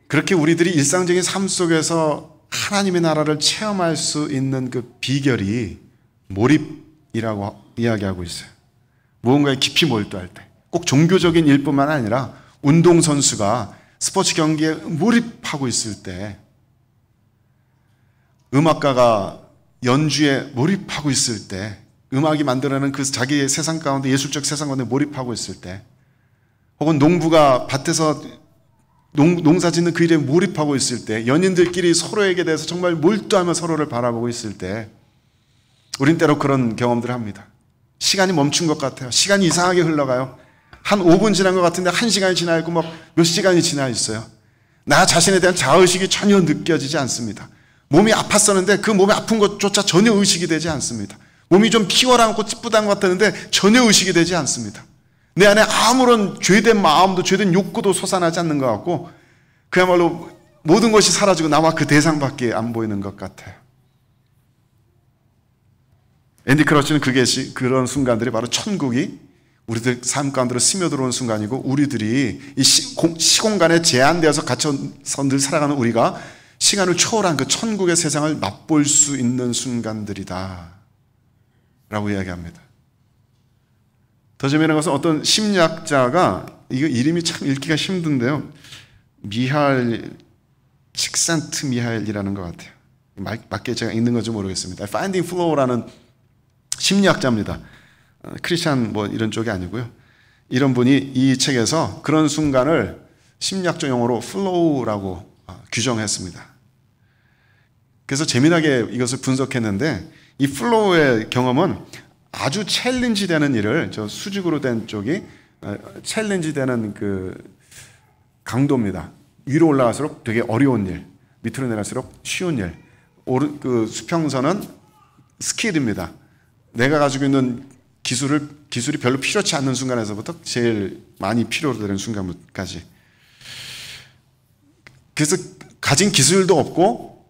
A: 그렇게 우리들이 일상적인 삶 속에서 하나님의 나라를 체험할 수 있는 그 비결이 몰입이라고 이야기하고 있어요. 무언가에 깊이 몰두할 때. 꼭 종교적인 일뿐만 아니라 운동선수가 스포츠 경기에 몰입하고 있을 때, 음악가가 연주에 몰입하고 있을 때, 음악이 만들어내는 그 자기의 세상 가운데, 예술적 세상 가운데 몰입하고 있을 때, 혹은 농부가 밭에서 농, 농사 짓는 그 일에 몰입하고 있을 때, 연인들끼리 서로에게 대해서 정말 몰두하며 서로를 바라보고 있을 때, 우린 때로 그런 경험들을 합니다. 시간이 멈춘 것 같아요. 시간이 이상하게 흘러가요. 한 5분 지난 것 같은데 1시간이 지나 있고 몇 시간이 지나 있어요. 나 자신에 대한 자의식이 전혀 느껴지지 않습니다. 몸이 아팠었는데 그 몸이 아픈 것조차 전혀 의식이 되지 않습니다. 몸이 좀 피곤하고 찌뿌단 것 같았는데 전혀 의식이 되지 않습니다. 내 안에 아무런 죄된 마음도 죄된 욕구도 솟아나지 않는 것 같고 그야말로 모든 것이 사라지고 나와 그 대상밖에 안 보이는 것 같아요. 앤디 크러치는 그게 그런 순간들이 바로 천국이 우리들 삶 가운데로 스며들어온 순간이고 우리들이 이 시, 공간에 제한되어서 갇혀서 늘 살아가는 우리가 시간을 초월한 그 천국의 세상을 맛볼 수 있는 순간들이다. 라고 이야기합니다. 더 재미난 것은 어떤 심리학자가 이거 이름이 참 읽기가 힘든데요. 미할 칙산트 미하일이라는 것 같아요. 맞게 제가 읽는 건지 모르겠습니다. Finding Flow라는 심리학자입니다 어, 크리스찬 뭐 이런 쪽이 아니고요. 이런 분이 이 책에서 그런 순간을 심리학적 용어로 flow라고 어, 규정했습니다. 그래서 재미나게 이것을 분석했는데 이 flow의 경험은 아주 challenge 되는 일을 저 수직으로 된 쪽이 어, challenge 되는 그 강도입니다. 위로 올라갈수록 되게 어려운 일, 밑으로 내려갈수록 쉬운 일. 오른 그 수평선은 skill입니다. 내가 가지고 있는 기술을 기술이 별로 필요치 않는 순간에서부터 제일 많이 필요로 되는 순간까지. 그래서 가진 기술도 없고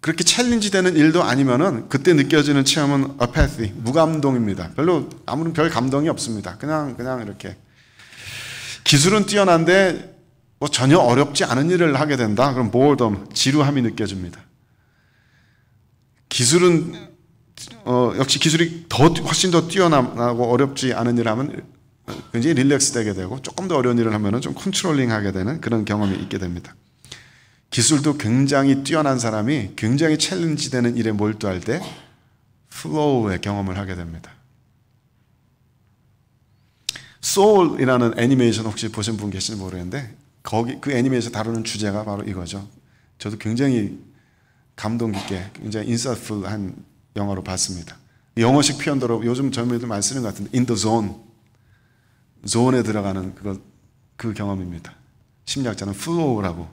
A: 그렇게 challenge 되는 일도 아니면은 그때 느껴지는 체험은 apathy, 무감동입니다. 별로 아무런 별 감동이 없습니다. 그냥 그냥 이렇게 기술은 뛰어난데 뭐 전혀 어렵지 않은 일을 하게 된다. 그럼 boredom, 지루함이 느껴집니다. 기술은 어, 역시 기술이 더 훨씬 더 뛰어나고 어렵지 않은 일을 하면 굉장히 relax 되게 되고 조금 더 어려운 일을 하면 좀 controlling 하게 되는 그런 경험이 있게 됩니다. 기술도 굉장히 뛰어난 사람이 굉장히 challenge 되는 일에 몰두할 때 flow의 경험을 하게 됩니다. 소울이라는 애니메이션 혹시 보신 분 계신지 모르겠는데 거기 그 애니메이션 다루는 주제가 바로 이거죠. 저도 굉장히 감동 깊게 굉장히 인사풀한 영어로 봤습니다. 영어식 표현대로 요즘 젊은이들 많이 쓰는 것 같은데 in the zone, zone에 들어가는 그거, 그 경험입니다. 심리학자는 flow라고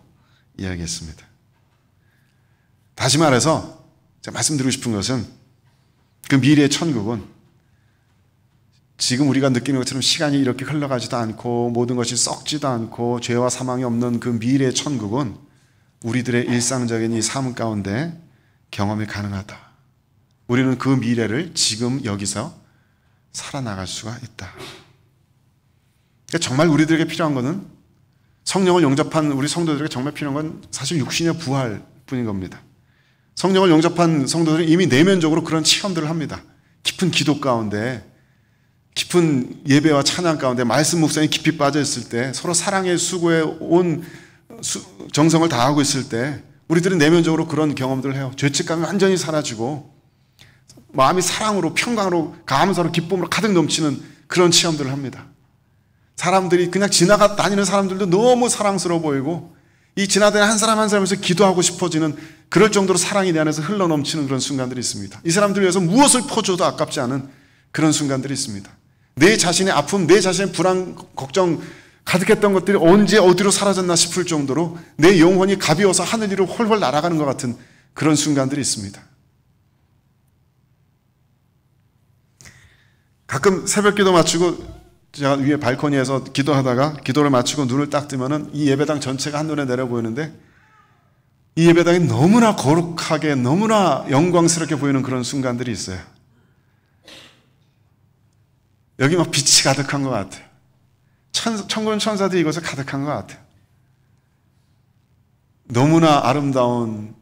A: 이야기했습니다. 다시 말해서 제가 말씀드리고 싶은 것은 그 미래의 천국은 지금 우리가 느끼는 것처럼 시간이 이렇게 흘러가지도 않고 모든 것이 썩지도 않고 죄와 사망이 없는 그 미래의 천국은 우리들의 일상적인 이 삶 가운데 경험이 가능하다. 우리는 그 미래를 지금 여기서 살아나갈 수가 있다. 그러니까 정말 우리들에게 필요한 것은 성령을 영접한 우리 성도들에게 정말 필요한 건 사실 육신의 부활 뿐인 겁니다. 성령을 영접한 성도들은 이미 내면적으로 그런 체험들을 합니다. 깊은 기도 가운데, 깊은 예배와 찬양 가운데, 말씀 묵상에 깊이 빠져 있을 때 서로 사랑의 수고에 온 정성을 다하고 있을 때 우리들은 내면적으로 그런 경험들을 해요. 죄책감이 완전히 사라지고 마음이 사랑으로 평강으로 감사로 기쁨으로 가득 넘치는 그런 체험들을 합니다. 사람들이 그냥 지나가 다니는 사람들도 너무 사랑스러워 보이고 이 지나다니는 한 사람 한 사람에서 기도하고 싶어지는 그럴 정도로 사랑이 내 안에서 흘러 넘치는 그런 순간들이 있습니다. 이 사람들 위해서 무엇을 퍼줘도 아깝지 않은 그런 순간들이 있습니다. 내 자신의 아픔, 내 자신의 불안, 걱정, 가득했던 것들이 언제 어디로 사라졌나 싶을 정도로 내 영혼이 가벼워서 하늘 위로 훨훨 날아가는 것 같은 그런 순간들이 있습니다. 가끔 새벽 기도 마치고 제가 위에 발코니에서 기도하다가 기도를 마치고 눈을 딱 뜨면은 이 예배당 전체가 한눈에 내려 보이는데 이 예배당이 너무나 거룩하게 너무나 영광스럽게 보이는 그런 순간들이 있어요. 여기 막 빛이 가득한 것 같아요. 천, 천군 천사들이 이곳에 가득한 것 같아요. 너무나 아름다운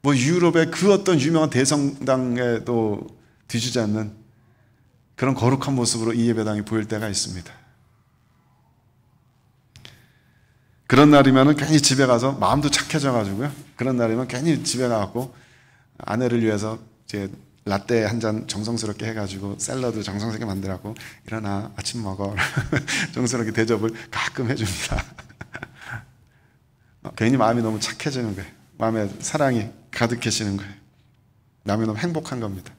A: 뭐 유럽의 그 어떤 유명한 대성당에도 뒤지지 않는 그런 거룩한 모습으로 이 예배당이 보일 때가 있습니다. 그런 날이면 괜히 집에 가서 마음도 착해져 가지고요. 그런 날이면 괜히 집에 가고 아내를 위해서 이제 라떼 한 잔 정성스럽게 해가지고 샐러드 정성스럽게 만들라고 일어나 아침 먹어 정성스럽게 대접을 가끔 해줍니다. 어, 괜히 마음이 너무 착해지는 거예요. 마음에 사랑이 가득해지는 거예요. 마음이 너무 행복한 겁니다.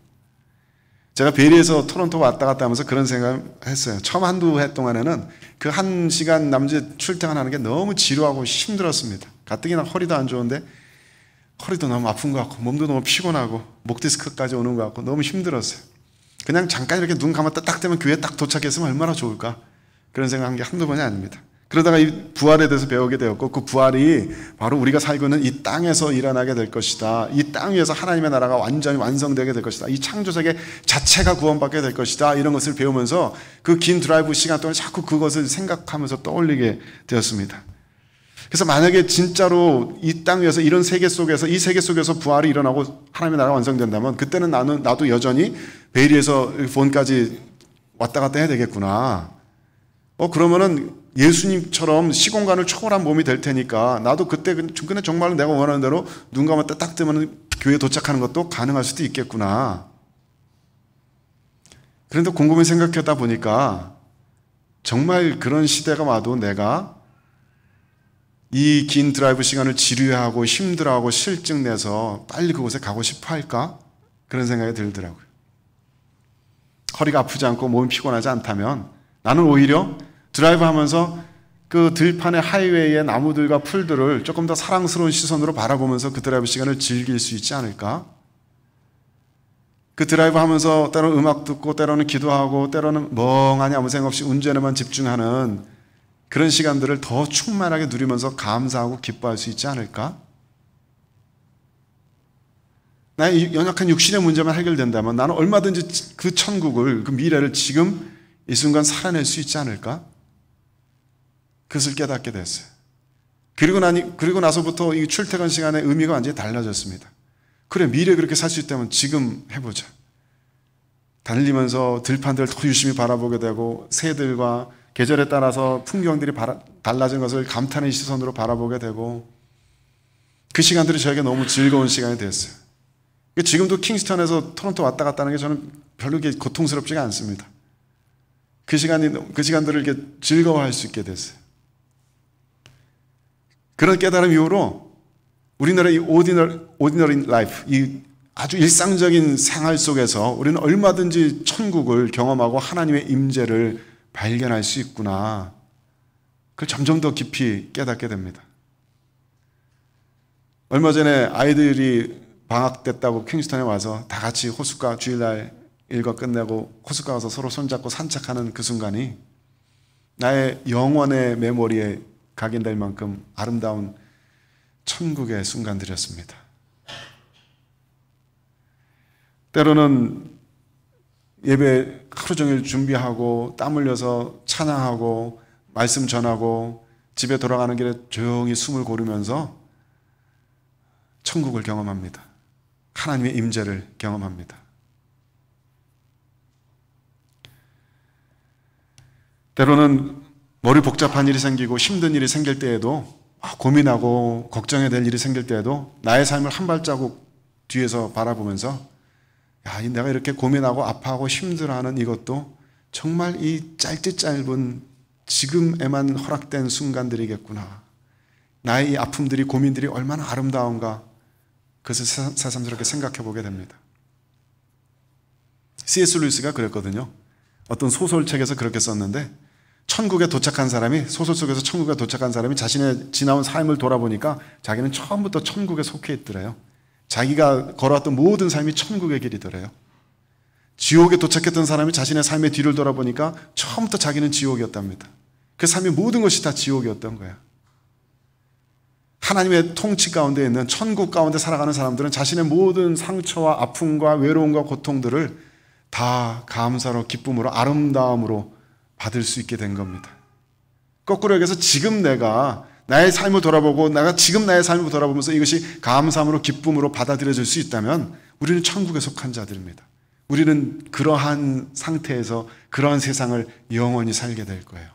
A: 제가 베리에서 토론토 왔다 갔다 하면서 그런 생각을 했어요. 처음 한두 해 동안에는 그 한 시간 남짓 출퇴근하는 게 너무 지루하고 힘들었습니다. 가뜩이나 허리도 안 좋은데 허리도 너무 아픈 것 같고 몸도 너무 피곤하고 목 디스크까지 오는 것 같고 너무 힘들었어요. 그냥 잠깐 이렇게 눈 감았다 딱 되면 교회 딱 도착했으면 얼마나 좋을까 그런 생각한 게 한두 번이 아닙니다. 그러다가 이 부활에 대해서 배우게 되었고 그 부활이 바로 우리가 살고 있는 이 땅에서 일어나게 될 것이다. 이 땅 위에서 하나님의 나라가 완전히 완성되게 될 것이다. 이 창조세계 자체가 구원받게 될 것이다. 이런 것을 배우면서 그 긴 드라이브 시간 동안 자꾸 그것을 생각하면서 떠올리게 되었습니다. 그래서 만약에 진짜로 이 땅 위에서 이런 세계 속에서 이 세계 속에서 부활이 일어나고 하나님의 나라가 완성된다면 그때는 나는 나도 여전히 베일리에서 본까지 왔다 갔다 해야 되겠구나. 어 그러면은 예수님처럼 시공간을 초월한 몸이 될 테니까 나도 그때 중간에 정말 내가 원하는 대로 눈 감았다 딱 뜨면 교회 도착하는 것도 가능할 수도 있겠구나. 그런데 곰곰이 생각하다 보니까 정말 그런 시대가 와도 내가 이 긴 드라이브 시간을 지루해하고 힘들어하고 실증 내서 빨리 그곳에 가고 싶어 할까? 그런 생각이 들더라고요. 허리가 아프지 않고 몸이 피곤하지 않다면 나는 오히려 드라이브 하면서 그 들판의 하이웨이의 나무들과 풀들을 조금 더 사랑스러운 시선으로 바라보면서 그 드라이브 시간을 즐길 수 있지 않을까? 그 드라이브 하면서 때로는 음악 듣고 때로는 기도하고 때로는 멍하니 아무 생각 없이 운전에만 집중하는 그런 시간들을 더 충만하게 누리면서 감사하고 기뻐할 수 있지 않을까? 나의 연약한 육신의 문제만 해결된다면 나는 얼마든지 그 천국을, 그 미래를 지금 이 순간 살아낼 수 있지 않을까? 그것을 깨닫게 됐어요. 그리고 나니, 그리고 나서부터 이 출퇴근 시간의 의미가 완전히 달라졌습니다. 그래, 미래 그렇게 살 수 있다면 지금 해보자. 달리면서 들판들을 더 유심히 바라보게 되고, 새들과 계절에 따라서 풍경들이 바라, 달라진 것을 감탄의 시선으로 바라보게 되고, 그 시간들이 저에게 너무 즐거운 시간이 됐어요. 지금도 킹스턴에서 토론토 왔다 갔다 하는 게 저는 별로 고통스럽지가 않습니다. 그 시간이, 그 시간들을 이렇게 즐거워할 수 있게 됐어요. 그런 깨달음 이후로 우리 나날의 ordinary, life, 이 아주 일상적인 생활 속에서 우리는 얼마든지 천국을 경험하고 하나님의 임재를 발견할 수 있구나. 그걸 점점 더 깊이 깨닫게 됩니다. 얼마 전에 아이들이 방학됐다고 킹스턴에 와서 다 같이 호숫가 주일날 일과 끝내고 호숫가 가서 서로 손잡고 산책하는 그 순간이 나의 영원의 메모리에 각인될 만큼 아름다운 천국의 순간들이었습니다. 때로는 예배 하루 종일 준비하고 땀 흘려서 찬양하고 말씀 전하고 집에 돌아가는 길에 조용히 숨을 고르면서 천국을 경험합니다. 하나님의 임재를 경험합니다. 때로는 머리 복잡한 일이 생기고 힘든 일이 생길 때에도 아, 고민하고 걱정해야 될 일이 생길 때에도 나의 삶을 한 발자국 뒤에서 바라보면서 야, 내가 이렇게 고민하고 아파하고 힘들어하는 이것도 정말 이 짧지 짧은 지금에만 허락된 순간들이겠구나. 나의 이 아픔들이 고민들이 얼마나 아름다운가 그것을 새삼스럽게 생각해 보게 됩니다. C.S. 루이스가 그랬거든요. 어떤 소설책에서 그렇게 썼는데 천국에 도착한 사람이 소설 속에서 천국에 도착한 사람이 자신의 지나온 삶을 돌아보니까 자기는 처음부터 천국에 속해 있더래요. 자기가 걸어왔던 모든 삶이 천국의 길이더래요. 지옥에 도착했던 사람이 자신의 삶의 뒤를 돌아보니까 처음부터 자기는 지옥이었답니다. 그 삶의 모든 것이 다 지옥이었던 거야. 하나님의 통치 가운데 있는 천국 가운데 살아가는 사람들은 자신의 모든 상처와 아픔과 외로움과 고통들을 다 감사로 기쁨으로 아름다움으로 받을 수 있게 된 겁니다. 거꾸로 얘기해서 지금 내가 나의 삶을 돌아보고 내가 지금 나의 삶을 돌아보면서 이것이 감사함으로 기쁨으로 받아들여질 수 있다면 우리는 천국에 속한 자들입니다. 우리는 그러한 상태에서 그러한 세상을 영원히 살게 될 거예요.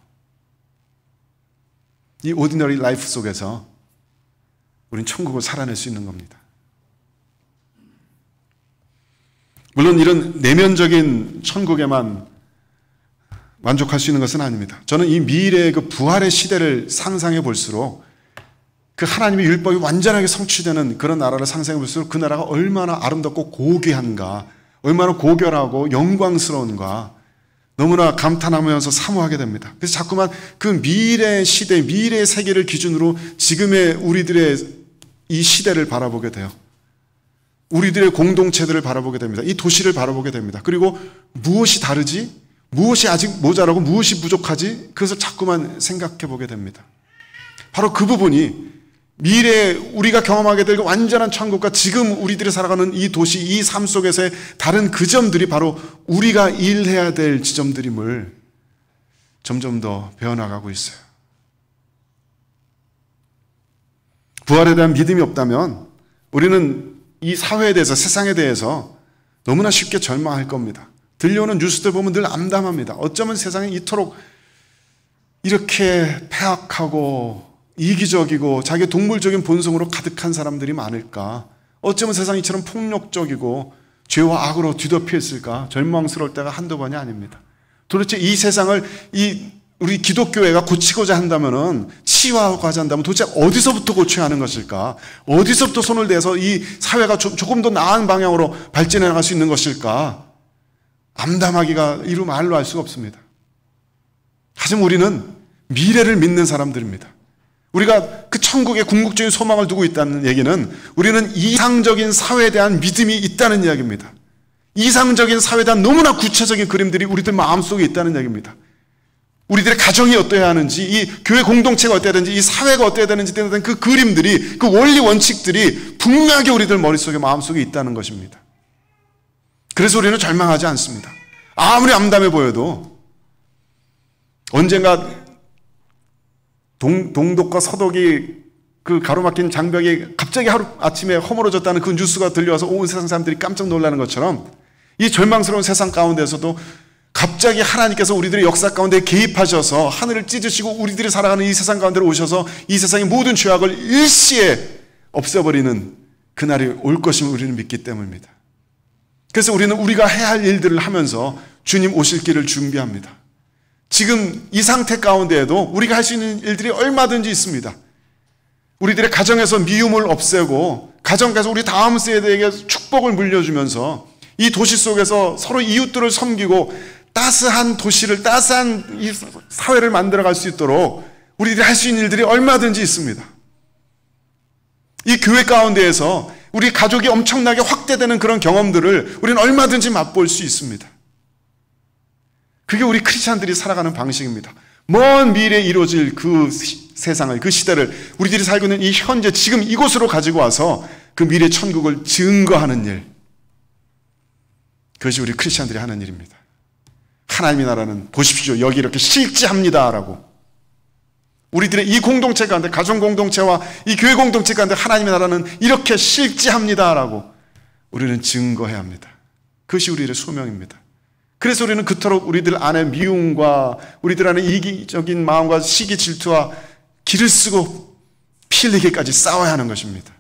A: 이 오디너리 라이프 속에서 우리는 천국을 살아낼 수 있는 겁니다. 물론 이런 내면적인 천국에만 만족할 수 있는 것은 아닙니다. 저는 이 미래의 그 부활의 시대를 상상해 볼수록 그 하나님의 율법이 완전하게 성취되는 그런 나라를 상상해 볼수록 그 나라가 얼마나 아름답고 고귀한가, 얼마나 고결하고 영광스러운가, 너무나 감탄하면서 사모하게 됩니다. 그래서 자꾸만 그 미래 시대, 미래 세계를 기준으로 지금의 우리들의 이 시대를 바라보게 돼요. 우리들의 공동체들을 바라보게 됩니다. 이 도시를 바라보게 됩니다. 그리고 무엇이 다르지? 무엇이 아직 모자라고 무엇이 부족하지? 그것을 자꾸만 생각해 보게 됩니다. 바로 그 부분이 미래에 우리가 경험하게 될 완전한 천국과 지금 우리들이 살아가는 이 도시, 이 삶 속에서의 다른 그 점들이 바로 우리가 일해야 될 지점들임을 점점 더 배워나가고 있어요. 부활에 대한 믿음이 없다면 우리는 이 사회에 대해서 세상에 대해서 너무나 쉽게 절망할 겁니다. 들려오는 뉴스들 보면 늘 암담합니다. 어쩌면 세상에 이토록 이렇게 폐악하고 이기적이고 자기 동물적인 본성으로 가득한 사람들이 많을까? 어쩌면 세상이 이처럼 폭력적이고 죄와 악으로 뒤덮여 있을까? 절망스러울 때가 한두 번이 아닙니다. 도대체 이 세상을 이 우리 기독교회가 고치고자 한다면은 치유하고자 한다면 도대체 어디서부터 고쳐야 하는 것일까? 어디서부터 손을 대서 이 사회가 조금 더 나은 방향으로 발전해 나갈 수 있는 것일까? 암담하기가 이루 말로 할 수가 없습니다. 하지만 우리는 미래를 믿는 사람들입니다. 우리가 그 천국의 궁극적인 소망을 두고 있다는 얘기는 우리는 이상적인 사회에 대한 믿음이 있다는 이야기입니다. 이상적인 사회에 대한 너무나 구체적인 그림들이 우리들 마음속에 있다는 얘기입니다. 우리들의 가정이 어떠해야 하는지, 이 교회 공동체가 어때야 되는지, 이 사회가 어때야 되는지 등등 그 그림들이, 그 원리 원칙들이 분명하게 우리들 머릿속에, 마음속에 있다는 것입니다. 그래서 우리는 절망하지 않습니다. 아무리 암담해 보여도 언젠가 동, 동독과 서독이 그 가로막힌 장벽이 갑자기 하루 아침에 허물어졌다는 그 뉴스가 들려와서 온 세상 사람들이 깜짝 놀라는 것처럼 이 절망스러운 세상 가운데서도 갑자기 하나님께서 우리들의 역사 가운데 개입하셔서 하늘을 찢으시고 우리들이 살아가는 이 세상 가운데로 오셔서 이 세상의 모든 죄악을 일시에 없애버리는 그날이 올 것임을 우리는 믿기 때문입니다. 그래서 우리는 우리가 해야 할 일들을 하면서 주님 오실 길을 준비합니다. 지금 이 상태 가운데에도 우리가 할 수 있는 일들이 얼마든지 있습니다. 우리들의 가정에서 미움을 없애고 가정에서 우리 다음 세대에게 축복을 물려주면서 이 도시 속에서 서로 이웃들을 섬기고 따스한 도시를 따스한 이 사회를 만들어 갈 수 있도록 우리들이 할 수 있는 일들이 얼마든지 있습니다. 이 교회 가운데에서 우리 가족이 엄청나게 확대되는 그런 경험들을 우리는 얼마든지 맛볼 수 있습니다. 그게 우리 크리스찬들이 살아가는 방식입니다. 먼 미래에 이루어질 그 세상을, 그 시대를 우리들이 살고 있는 이 현재 지금 이곳으로 가지고 와서 그 미래 천국을 증거하는 일. 그것이 우리 크리스찬들이 하는 일입니다. 하나님의 나라는 보십시오. 여기 이렇게 실지합니다라고. 우리들의 이 공동체 가운데 가정 공동체와 이 교회 공동체 가운데 하나님의 나라는 이렇게 실지합니다라고 우리는 증거해야 합니다. 그것이 우리의 소명입니다. 그래서 우리는 그토록 우리들 안에 미움과 우리들 안에 이기적인 마음과 시기 질투와 길을 쓰고 피 흘리기까지 싸워야 하는 것입니다.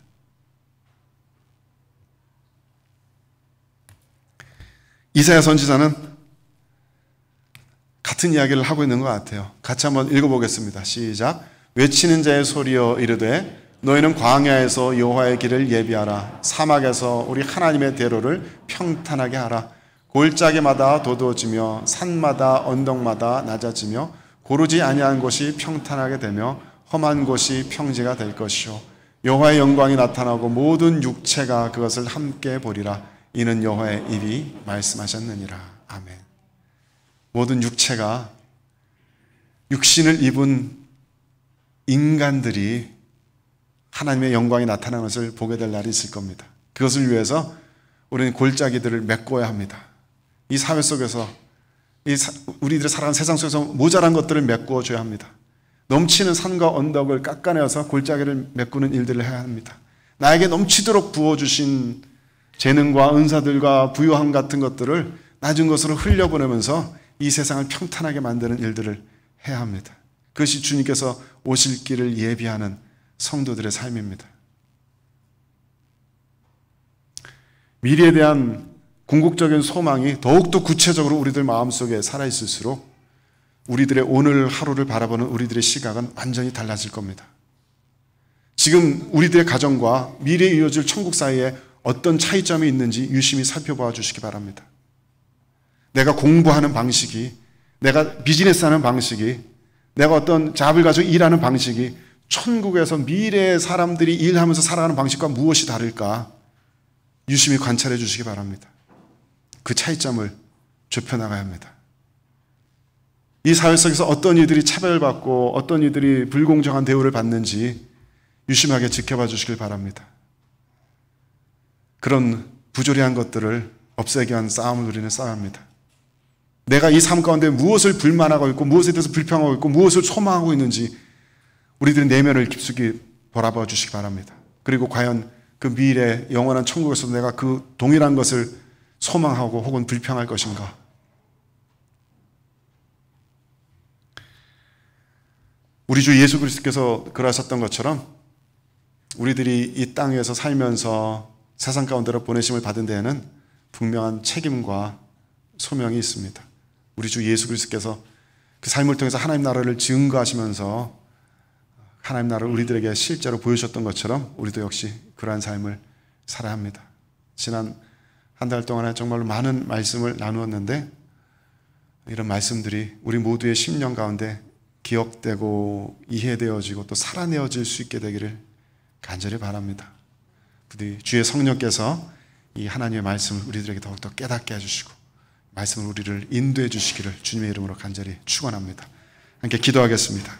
A: 이사야 선지자는 같은 이야기를 하고 있는 것 같아요. 같이 한번 읽어보겠습니다. 시작. 외치는 자의 소리여 이르되 너희는 광야에서 여호와의 길을 예비하라. 사막에서 우리 하나님의 대로를 평탄하게 하라. 골짜기마다 도도해지며 산마다 언덕마다 낮아지며 고르지 아니한 곳이 평탄하게 되며 험한 곳이 평지가 될 것이요 여호와의 영광이 나타나고 모든 육체가 그것을 함께 보리라 이는 여호와의 입이 말씀하셨느니라 아멘 모든 육체가 육신을 입은 인간들이 하나님의 영광이 나타나는 것을 보게 될 날이 있을 겁니다 그것을 위해서 우리는 골짜기들을 메꿔야 합니다 이 사회 속에서 이 우리들의 살아가는 세상 속에서 모자란 것들을 메꾸어 줘야 합니다. 넘치는 산과 언덕을 깎아내어서 골짜기를 메꾸는 일들을 해야 합니다. 나에게 넘치도록 부어주신 재능과 은사들과 부유함 같은 것들을 낮은 것으로 흘려보내면서 이 세상을 평탄하게 만드는 일들을 해야 합니다. 그것이 주님께서 오실 길을 예비하는 성도들의 삶입니다. 미래에 대한 궁극적인 소망이 더욱더 구체적으로 우리들 마음속에 살아있을수록 우리들의 오늘 하루를 바라보는 우리들의 시각은 완전히 달라질 겁니다. 지금 우리들의 가정과 미래에 이어질 천국 사이에 어떤 차이점이 있는지 유심히 살펴봐 주시기 바랍니다. 내가 공부하는 방식이, 내가 비즈니스 하는 방식이, 내가 어떤 잡을 가지고 일하는 방식이 천국에서 미래의 사람들이 일하면서 살아가는 방식과 무엇이 다를까 유심히 관찰해 주시기 바랍니다. 그 차이점을 좁혀나가야 합니다. 이 사회 속에서 어떤 이들이 차별받고 어떤 이들이 불공정한 대우를 받는지 유심하게 지켜봐 주시길 바랍니다. 그런 부조리한 것들을 없애기 위한 싸움을 우리는 싸야 합니다. 내가 이 삶 가운데 무엇을 불만하고 있고 무엇에 대해서 불평하고 있고 무엇을 소망하고 있는지 우리들의 내면을 깊숙이 바라봐 주시기 바랍니다. 그리고 과연 그 미래 영원한 천국에서 내가 그 동일한 것을 소망하고 혹은 불평할 것인가? 우리 주 예수 그리스도께서 그러하셨던 것처럼 우리들이 이 땅에서 살면서 세상 가운데로 보내심을 받은 데에는 분명한 책임과 소명이 있습니다. 우리 주 예수 그리스도께서 그 삶을 통해서 하나님 나라를 증거하시면서 하나님 나라를 우리들에게 실제로 보여주셨던 것처럼 우리도 역시 그러한 삶을 살아야 합니다. 지난 한 달 동안에 정말로 많은 말씀을 나누었는데 이런 말씀들이 우리 모두의 심령 가운데 기억되고 이해되어지고 또 살아내어질 수 있게 되기를 간절히 바랍니다. 부디 주의 성령께서 이 하나님의 말씀을 우리들에게 더욱더 깨닫게 해주시고 말씀을 우리를 인도해 주시기를 주님의 이름으로 간절히 축원합니다. 함께 기도하겠습니다.